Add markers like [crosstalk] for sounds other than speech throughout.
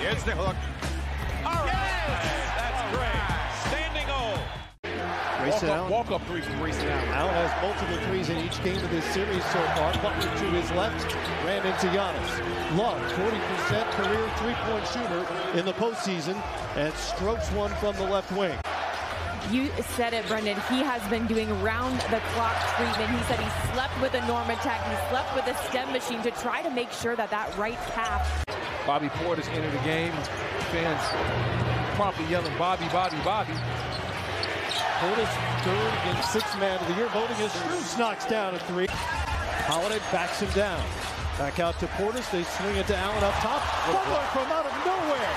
Here's the hook. All right. That's great. Standing O. Grayson Walk up, Allen. walk up three from Grayson Allen. Allen has multiple threes in each game of this series so far. Butler to his left, ran into Giannis. Love, 40% career three-point shooter in the postseason, and strokes one from the left wing. You said it, Brendan. He has been doing round-the-clock treatment. He said he slept with a NormaTec. He slept with a stem machine to try to make sure that that right calf Bobby Portis entered the game. Fans promptly yelling, Bobby, Bobby, Bobby. Portis third in sixth man of the year, voting as Strus knocks down a three. Holiday backs him down. Back out to Portis. They swing it to Allen up top. Butler from out of nowhere.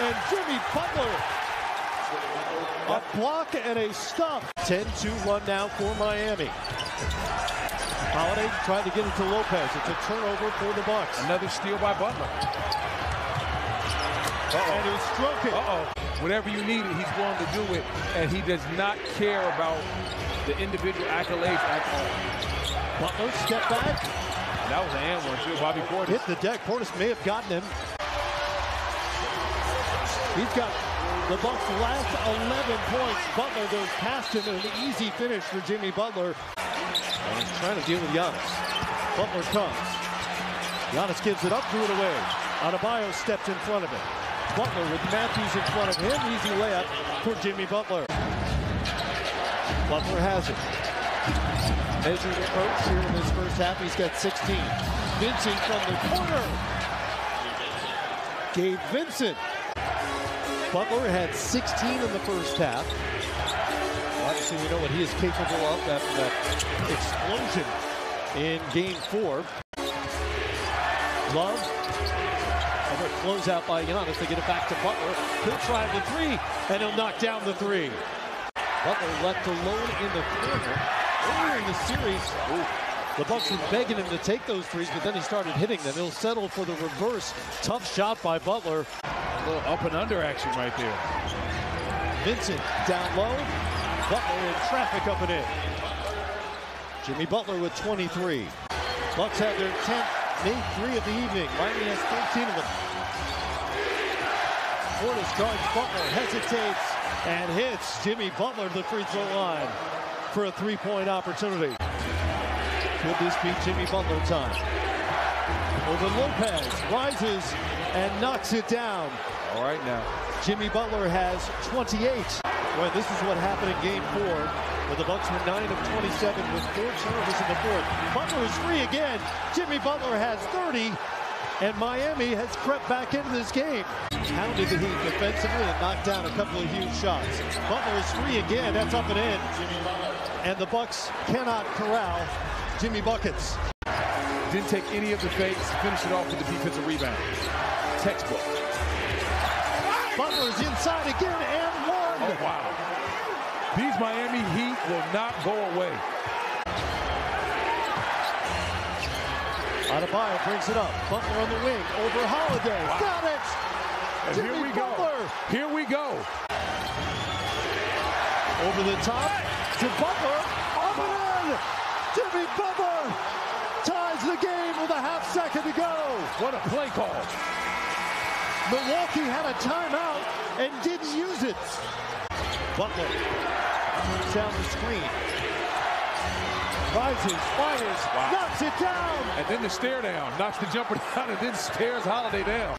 And Jimmy Butler. A block and a stop. 10-2 run now for Miami. Holiday tried to get it to Lopez. It's a turnover for the Bucks. Another steal by Butler. And he's stroking. Uh-oh. Whatever you need, he's willing to do it, and he does not care about the individual accolades at all. Butler step back. And that was an and one, too. Bobby Portis. hit the deck. Portis may have gotten him. He's got the Bucks' last 11 points. Butler goes past him and an easy finish for Jimmy Butler. And he's trying to deal with Giannis. Butler comes. Giannis gives it up, threw it away. Adebayo stepped in front of him. Butler with Matthews in front of him. Easy layup for Jimmy Butler. Butler has it. Measured approach here in this first half. He's got 16. Vincent from the corner. Gabe Vincent. Butler had 16 in the first half. Obviously, we know what he is capable of after that explosion in game four. Love. Another closeout by Giannis. They get it back to Butler. He'll try the three, and he'll knock down the three. Butler left alone in the corner. Earlier in the series, the Bucks were begging him to take those threes, but then he started hitting them. He'll settle for the reverse. Tough shot by Butler. A little up and under action right there. Vincent down low. Butler in traffic up and in. Jimmy Butler with 23. Bucks have their 10th made three of the evening. Miami has 13 of them. Portis guards Butler, hesitates, and hits Jimmy Butler to the free throw line for a three-point opportunity. Could this be Jimmy Butler time? Over Lopez, rises and knocks it down. All right now. Jimmy Butler has 28. Well, this is what happened in game four, where the Bucks were 9 of 27 with four turnovers in the fourth. Butler is free again. Jimmy Butler has 30, and Miami has crept back into this game. Pounded the Heat defensively and knocked down a couple of huge shots. Butler is free again. That's up and in. And the Bucks cannot corral Jimmy Buckets. Didn't take any of the fakes. Finished it off with the defensive rebound. Textbook. Butler's inside again and one. Oh, wow. These Miami Heat will not go away. Adebayo brings it up. Butler on the wing. Over Holiday. Got it. And Jimmy here we go. Here we go. Over the top to Butler. Up and in. Jimmy Butler ties the game with a half second to go. What a play call. Milwaukee had a timeout and didn't use it. Butler down the screen. Rises, fires, knocks it down. And then the stare down. Knocks the jumper [laughs] down and then stares Holiday down.